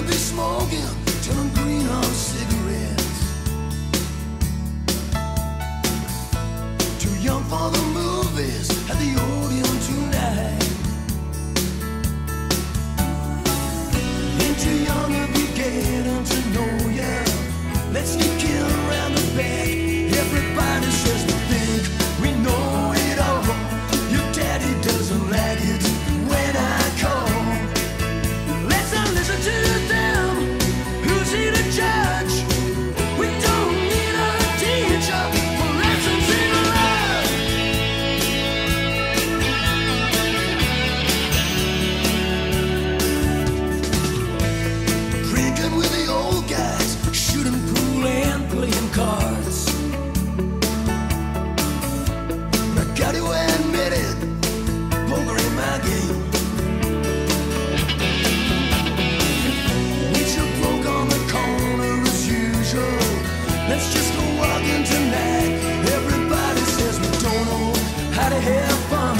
be smoking till green on cigarettes. Too young for the movies at the Odeon tonight. Getting to know ya. Let's the back. Everybody says we think we know it all. Your daddy doesn't. cards. I got to admit it, poker in my game. Meet your bloke on the corner as usual. Let's just go walking tonight. Everybody says we don't know how to have fun.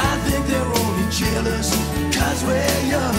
I think they're only jealous, cause we're young.